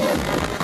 Oh, my God.